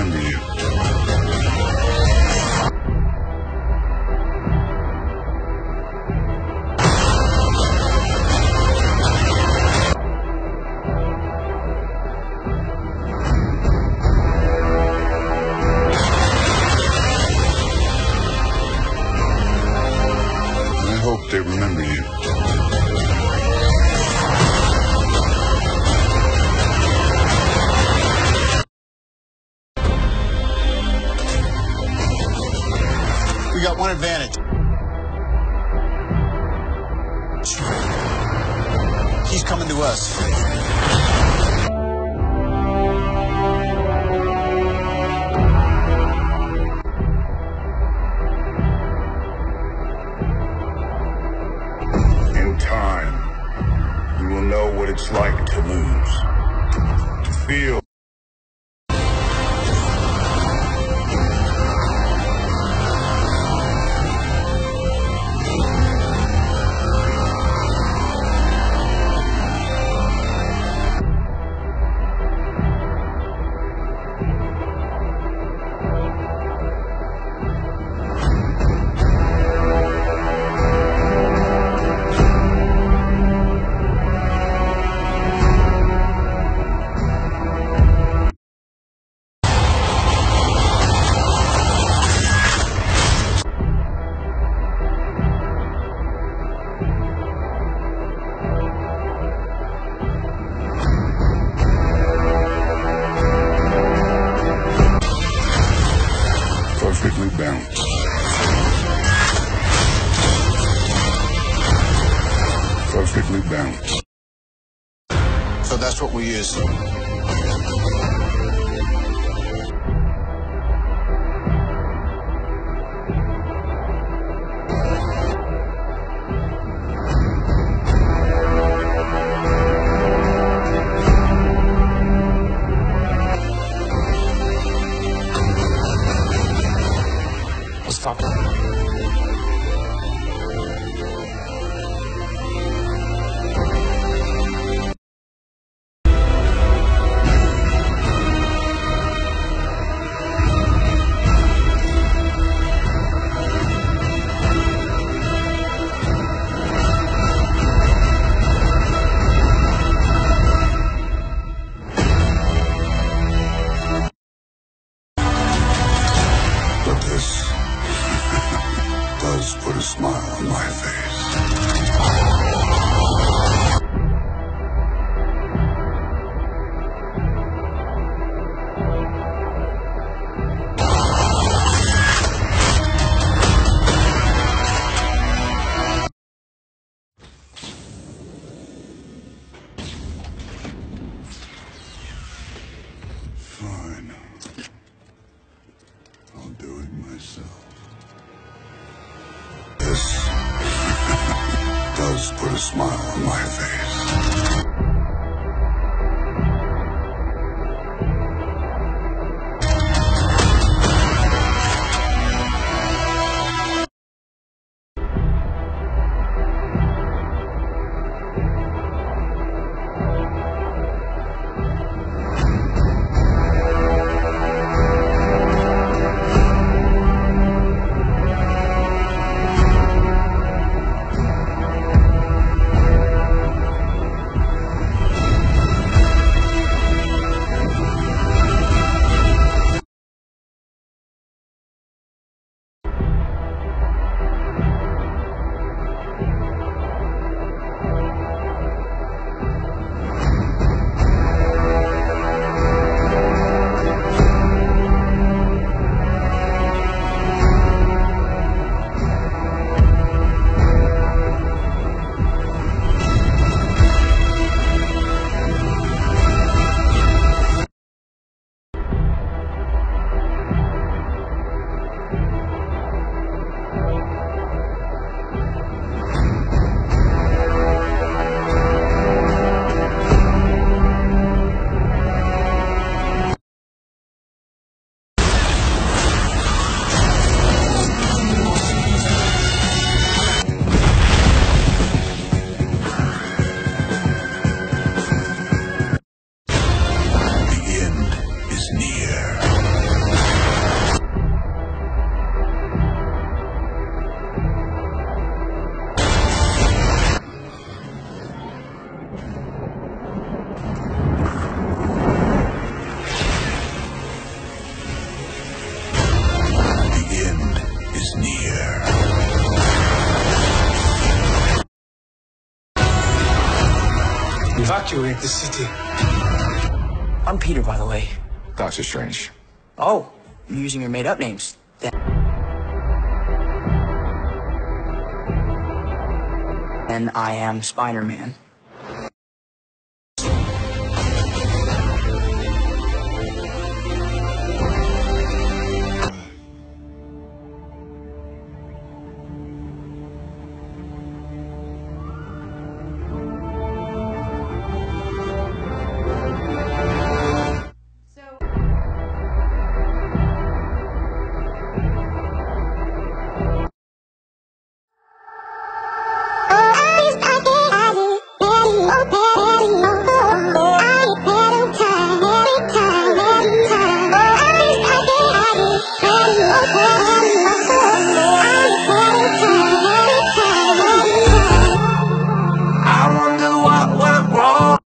remember you. I hope they remember you. We got one advantage. He's coming to us. Perfectly balanced. So that's what we use. Do it myself. This does put a smile on my face. Evacuate the city. I'm Peter, by the way. Doctor Strange. Oh, you're using your made-up names. Then... And I am Spider-Man.